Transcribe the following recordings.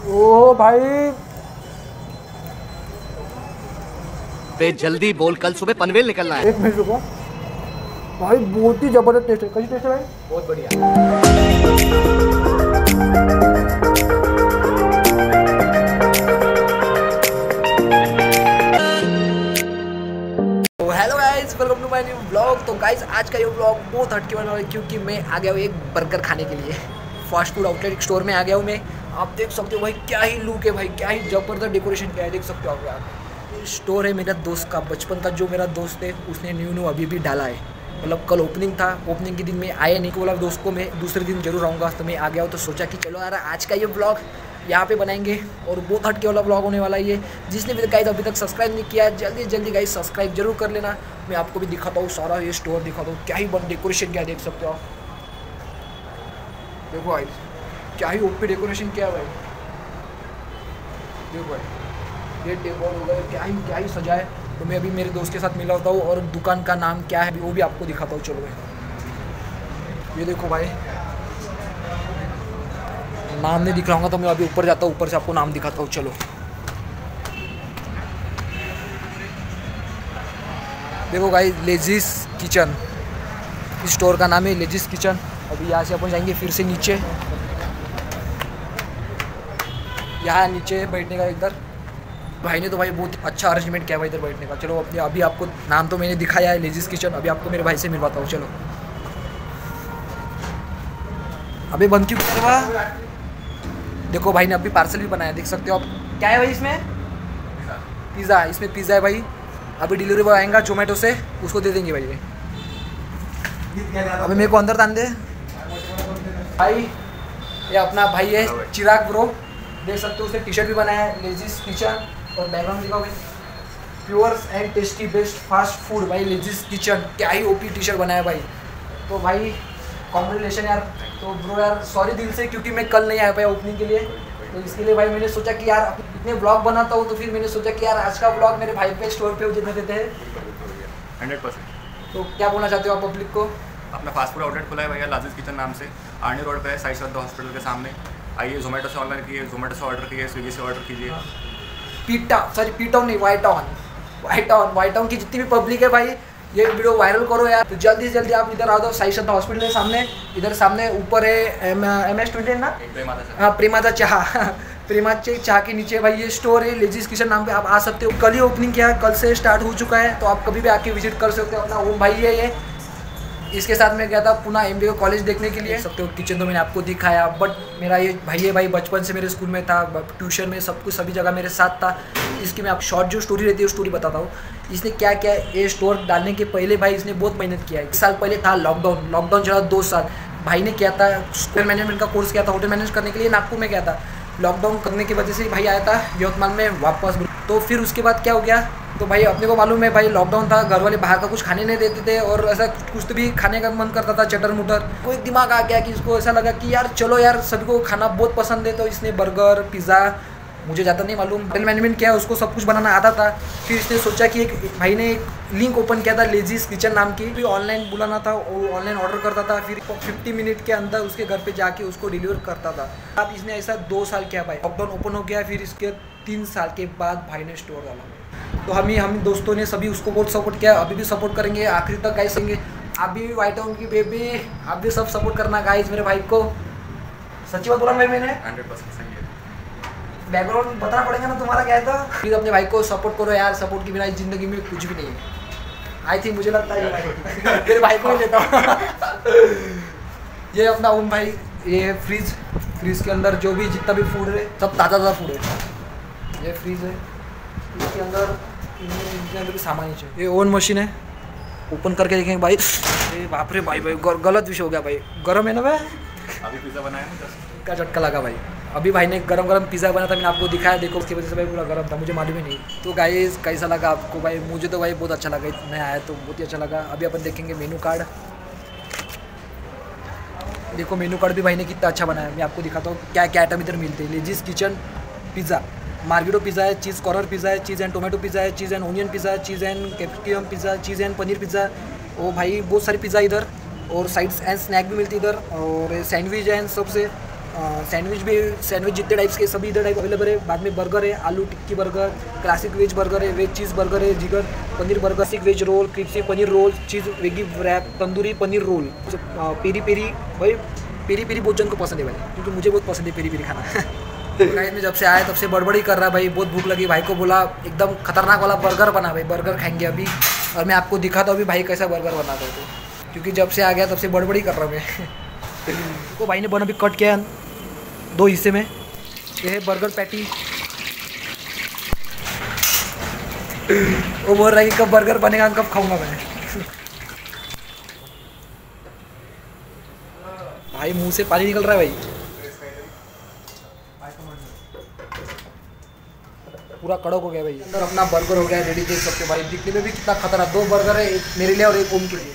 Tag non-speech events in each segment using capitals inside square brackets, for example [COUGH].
ओ भाई। बे जल्दी बोल कल सुबह पनवेल निकलना है। एक मिनट रुको। भाई बहुत ही ज़बरदस्त टेस्ट है। कैसी टेस्ट है भाई? बहुत बढ़िया। Hello guys welcome to my new blog तो गाइस आज का ये ब्लॉग बहुत हटके वाला है क्योंकि मैं आ गया हूँ एक बर्गर खाने के लिए। फास्ट फ़ूड आउटलेट स्टोर में आ गया हूँ मैं। आप देख सकते हो भाई, क्या ही लुक है भाई, क्या ही ज़बरदस्त डेकोरेशन क्या है, देख सकते हो आप यार। स्टोर है मेरा दोस्त का, बचपन का जो मेरा दोस्त है, उसने न्यू न्यू अभी भी डाला है। मतलब कल ओपनिंग था ओपनिंग के दिन में आया नहीं को बोला दोस्त को मैं दूसरे दिन ज़रूर आऊँगा तो मैं आ गया तो सोचा कि चलो यार, आज का ये ब्लॉग यहाँ पे बनाएँगे, और बहुत हटके वाला ब्लॉग होने वाला है ये। जिसने भी गाइस अभी तक सब्सक्राइब नहीं किया, जल्दी जल्दी गाइस सब्सक्राइब ज़रूर कर लेना। मैं आपको भी दिखाता हूँ, सारा ये स्टोर दिखाता हूँ, क्या ही बन डेकोरेशन क्या देख सकते हो देखो भाई क्या ही ओपी डेकोरेशन क्या भाई। देखो भाई, ये टेबल वगैरह क्या ही क्या ही सजा है। तो मैं अभी मेरे दोस्त के साथ मिला होता हूँ और दुकान का नाम क्या है वो भी आपको दिखाता हूँ, चलो भाई। ये देखो भाई। नाम नहीं दिख रहा होगा तो मैं अभी ऊपर जाता हूँ, ऊपर से आपको नाम दिखाता हूँ, चलो। देखो भाई लेजिस किचन इस स्टोर का नाम है लेजिस किचन अभी यहाँ से अपन जाएँगे फिर से नीचे। यहाँ नीचे बैठने का इधर। भाई ने तो भाई बहुत अच्छा अरेंजमेंट किया भाई इधर बैठने का। चलो, अपने अभी आपको नाम तो मैंने दिखाया है लेजिस किचन अभी आपको मेरे भाई से मिलवाता हूँ, चलो। अभी बंद क्यों कर रहा देखो भाई ने अभी पार्सल भी बनाया, देख सकते हो आप। क्या है भाई इसमें? पिज़्ज़ा इसमें पिज़्ज़ा है भाई। अभी डिलीवरी बॉय आएगा जोमेटो से, उसको दे देंगे भाई ये। अभी मेरे को अंदर तान दे। भाई, ये अपना भाई है चिराग ब्रो देख सकते हो उसने टी शर्ट भी बनाया है लेजिस किचन और बैकग्राउंड दिखाओ भाई pure and tasty best fast food भाई लेजिस किचन क्या ही ओपी टी शर्ट बनाया भाई। तो भाई कॉन्ग्रेचुलेशन यार। तो ब्रो यार सॉरी दिल से क्योंकि मैं कल नहीं आ पाया ओपनिंग के लिए। तो इसके लिए भाई मैंने सोचा कि यार इतने ब्लॉग बनाता हूँ तो फिर मैंने सोचा कि यार आज का ब्लॉग मेरे भाई पे स्टोर पे जितने देते हैं। Hundred percent. तो क्या बोलना चाहते हो आप पब्लिक को? अपना फास्ट फ़ूड आउटलेट खुला है भैया लाजिज किचन नाम से। आर्नी रोड पे है साई श्रद्धा हॉस्पिटल के सामने। आइए जोमेटो से ऑनलाइन कीजिए जोमेटो से ऑर्डर कीजिए स्विगी से ऑर्डर कीजिए। पीटा सॉरी पीटाउन नहीं white town white town white town की जितनी भी पब्लिक है भाई ये वीडियो वायरल करो यार। तो जल्दी से जल्दी आप इधर आ जाओ साई श्रद्धा हॉस्पिटल के सामने। इधर सामने ऊपर है एम एम एस ट्वेंटी ना? है प्रेमाचा चहा। प्रेमाचे चाह के नीचे भाई ये स्टोर है लेजिस किचन नाम पे आप आ सकते हो। कल ही ओपनिंग किया कल से स्टार्ट हो चुका है। तो आप कभी भी आके विज़िट कर सकते हो अपना ओम भाई है ये। इसके साथ मैं गया था पुनः एम कॉलेज देखने के लिए। सकते हो किचन तो मैंने आपको दिखाया बट मेरा ये भाई है भाई बचपन से मेरे स्कूल में था ट्यूशन में सब कुछ, सभी जगह मेरे साथ था। इसकी मैं आप शॉर्ट जो स्टोरी रहती है स्टोरी बताता हूँ। इसने क्या क्या, ये स्टोर डालने के पहले भाई इसने बहुत मेहनत किया। है एक साल पहले था लॉकडाउन लॉकडाउन चला दो साल। भाई ने किया था होटल मैनेजमेंट का कोर्स किया था होटल मैनेज करने के लिए नागपुर में गया था। लॉकडाउन करने की वजह से भाई आया था, यवतमाल में वापस। तो फिर उसके बाद क्या हो गया तो भाई अपने को मालूम है, भाई लॉकडाउन था घर वाले बाहर का कुछ खाने नहीं देते थे और ऐसा कुछ तो भी खाने का मन करता था चटर मुटर कोई दिमाग आ गया कि इसको ऐसा लगा कि यार चलो यार, सभी को खाना बहुत पसंद है तो इसने बर्गर पिज़्ज़ा मुझे ज़्यादा नहीं मालूम। होटल मैनेजमेंट किया उसको सब कुछ बनाना आता था। फिर इसने सोचा कि एक भाई ने एक लिंक ओपन किया था लेजीज किचन नाम की। फिर ऑनलाइन बुलाना था, वो ऑनलाइन ऑर्डर करता था, फिर 50 मिनट के अंदर उसके घर पे जाके उसको डिलीवर करता था। अब इसने ऐसा दो साल किया भाई। लॉकडाउन ओपन हो गया, फिर इसके तीन साल के बाद भाई ने स्टोर डाला। तो हम ही हम दोस्तों ने सभी उसको बहुत सपोर्ट किया अभी भी सपोर्ट करेंगे आखिरी तक गाइस करेंगे आप भी वाइट टाउन की बेबी आप भी सब सपोर्ट करना गाइस मेरे भाई को। सच्ची बात बोला भाई मैंने? हंड्रेड परसेंट बैकग्राउंड बताना पड़ेगा ना तुम्हारा क्या तो। प्लीज़ अपने भाई को सपोर्ट करो यार सपोर्ट की बिना इस ज़िंदगी में कुछ भी नहीं है। आई थिंक मुझे लगता है मेरे भाई को ही लेता हूँ। ये अपना ओम भाई ये फ्रिज फ्रिज के अंदर जो भी जितना भी फ़ूड है सब ताज़ा ताज़ा फ़ूड है। ये फ्रिज है। इसके अंदर इसके अंदर भी सामान ही ये ओवन मशीन है। ओपन करके देखेंगे भाई। अरे बाप रे भाई भाई गलत विषय हो गया भाई। गर्म है ना भाई? अभी पिज़्ज़ा बनाया ना जस्ट का झटका लगा भाई? अभी भाई ने गरम गरम पिज़्ज़ा बना था मैंने आपको दिखाया देखो उसकी वजह से भाई पूरा गरम था मुझे मालूम ही नहीं। तो गाइस कैसा लगा आपको भाई? मुझे तो भाई बहुत अच्छा लगा नया आया तो बहुत ही अच्छा लगा। अभी अपन देखेंगे मेनू कार्ड देखो मेनू कार्ड भी भाई ने कितना अच्छा बनाया मैं आपको दिखाता हूँ क्या क्या आइटम इधर मिलते हैं। लेजिस किचन पिज़्ज़ा मार्गेटो पिज़्ज़ा है, चीज़ कॉर्नर पिज़्ज़ा है, चीज़ एंड टोमेटो पिज़्ज़ा है, cheese and onion pizza cheese and capsicum pizza cheese and paneer pizza ओ भाई, बहुत सारे पिज़्ज़ा इधर, और साइड्स एंड स्नैक भी मिलती है इधर, और सैंडविच एंड सबसे। सैंडविच भी, सैंडविच जितने टाइप्स के, सभी इधर टाइप अवेलेबल है। बाद में बर्गर है, aloo tikki burger classic veg burger है वेज चीज़ बर्गर है, जिगर, paneer burger classic veg roll crispy paneer roll cheese veggie wrap tandoori paneer roll peri peri भाई पेरी पेरी बहुत जन को पसंद है भाई, क्योंकि मुझे बहुत पसंद है पेरी पेरी खाना। [LAUGHS] गाइस में जब से आया, तब से बड़बड़ी कर रहा है भाई। बहुत भूख लगी। भाई को बोला, एकदम खतरनाक वाला बर्गर बना भाई। बर्गर खाएँगे अभी। और मैं आपको दिखाता हूँ अभी भाई कैसा बर्गर बनाता है तो। क्योंकि जब से आ गया, तब से बड़बड़ी कर रहा मैं। [LAUGHS] तो भाई ने बना अभी कट किया दो हिस्से में। ये है बर्गर पैटी वो बोल रहा है कि कब बर्गर बनेगा, कब खाऊँगा मैं। [LAUGHS] भाई मुँह से पानी निकल रहा है भाई। पूरा कड़क हो गया भाई। अंदर अपना बर्गर हो गया रेडी देख सकते भाई। दिखने में भी कितना खतरा दो बर्गर है एक मेरे लिए और एक ओम के लिए।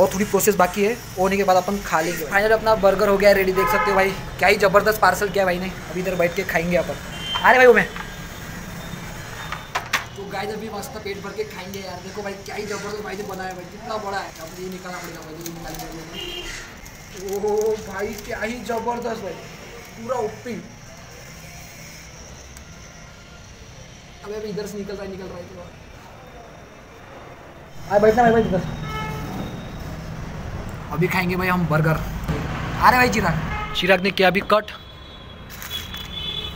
और थोड़ी प्रोसेस बाकी है। होने के बाद अपन खा लेंगे फाइनल अपना बर्गर हो गया रेडी देख सकते हो भाई। क्या ही ज़बरदस्त पार्सल किया भाई ने। अभी इधर बैठ के खाएँगे अपन। अरे भाई वो मैं। तो गाय अभी मस्त पेट भर के खाएँगे यार। देखो भाई क्या ही ज़बरदस्त भाई ने बनाया भाई। कितना बड़ा है। अब ये निकालना पड़ेगा भाई ये निकालेंगे ओ भाई क्या ही ज़बरदस्त भाई। पूरा ओपी अबे अभी इधर से निकल रहा है निकल रहा है पूरा आए बैठना भाई भाई इधर। अभी खाएँगे भाई हम बर्गर। अरे भाई चिराग। चिराग ने किया अभी कट।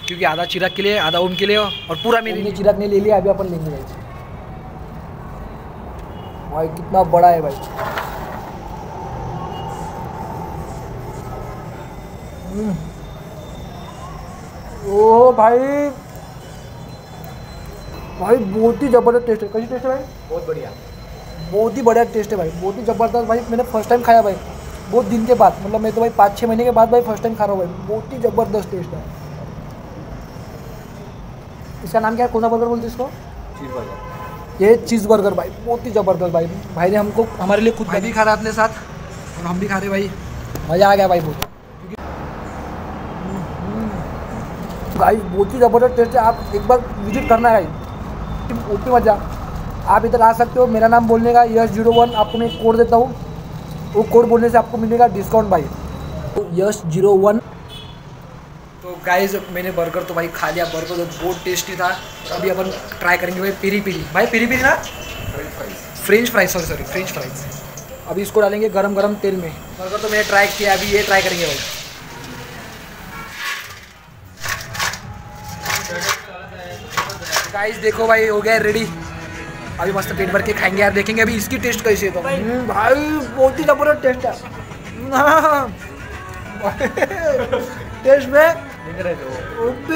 क्योंकि आधा चिराग के लिए आधा ओम के लिए और पूरा मेरे लिए। चिराग ने ले लिया अभी अपन लेंगे भाई। भाई कितना बड़ा है भाई। हम्म। ओ भाई। भाई बहुत ही ज़बरदस्त टेस्ट है। कैसी टेस्ट है भाई? बहुत बढ़िया। बहुत ही बढ़िया टेस्ट है भाई बहुत ही ज़बरदस्त। भाई मैंने फ़र्स्ट टाइम खाया भाई बहुत दिन के बाद। मतलब मैं तो भाई पाँच छः महीने के बाद भाई फ़र्स्ट टाइम खा रहा हूँ भाई। बहुत ही ज़बरदस्त टेस्ट है। इसका नाम क्या है? कौन सा बर्गर बोलते इसको? चीज़ बर्गर ये चीज़ बर्गर भाई बहुत ही ज़बरदस्त भाई। भाई ने हमको हमारे लिए खुद भाई भी खा रहा है अपने साथ और हम भी खा रहे भाई। मज़ा आ गया भाई बहुत। भाई बहुत ही ज़बरदस्त टेस्ट है। आप एक बार विज़िट करना है भाई ओपी मज़ा आप इधर आ सकते हो। मेरा नाम बोलने का यश ज़ीरो वन, आपको मैं कोड देता हूँ। वो कोड बोलने से आपको मिलेगा डिस्काउंट भाई। तो यश ज़ीरो वन। तो गाइज़ मैंने बर्गर तो भाई खा लिया। बर्गर तो बहुत टेस्टी था। अभी अपन ट्राई करेंगे भाई पेरी पेरी भाई पेरी पेरी ना? French fries sorry sorry French fries अभी इसको डालेंगे गरम गरम तेल में। बर्गर तो मैंने ट्राई किया, अभी ये ट्राई करेंगे भाई। गाइस देखो भाई हो गया रेडी अभी मस्त पेट भर के खाएँगे यार देखेंगे अभी इसकी टेस्ट कैसी है तो. हम्म, भाई बहुत ही ज़बरदस्त टेस्ट है। [LAUGHS] टेस्ट में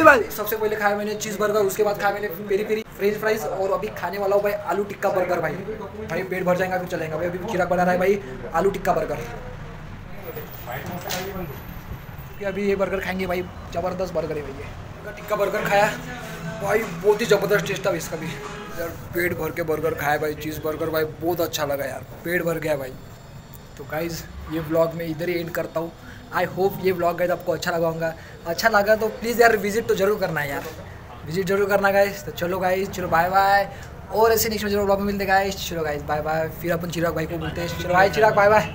भाई सबसे पहले खाया मैंने चीज़ बर्गर उसके बाद खाया मैंने पेरी पेरी फ्रेंच फ्राइज और अभी खाने वाला हूँ भाई आलू टिक्का बर्गर भाई. भाई पेट भर जाएगा फिर चलेगा. भाई अभी चिराग बना रहा है भाई आलू टिक्का बर्गर अभी ये बर्गर खाएँगे भाई ज़बरदस्त बर्गर है भाई ये. टिक्का बर्गर खाया। भाई बहुत ही ज़बरदस्त टेस्ट था इसका भी। यार पेट भर के बर्गर खाया भाई चीज़ बर्गर भाई बहुत अच्छा लगा यार। पेट भर गया भाई। तो गाइज़ ये ब्लॉग मैं इधर ही एंड करता हूँ। आई होप ये व्लॉग गाइज़ आपको अच्छा लगा होगा। अच्छा लगा तो प्लीज़ यार विज़िट तो ज़रूर करना है यार। विज़िट ज़रूर करना गाइज़ तो चलो गाइज़ चलो बाय बाय और ऐसे नेक्स्ट में ज़रूर व्लॉग में मिलते गाइज़ चलो गाइज़ बाय बाय फिर अपन चिराग भाई को बोलते हैं। चलो भाई चिराग बाय बाय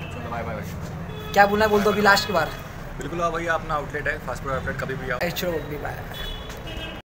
क्या बोलना है बोल दो अभी लास्ट की बार। बिल्कुल भाई भैया अपना आउटलेट है फास्ट फ़ूड आउटलेट कभी भी आओ। एच रोड भी बाय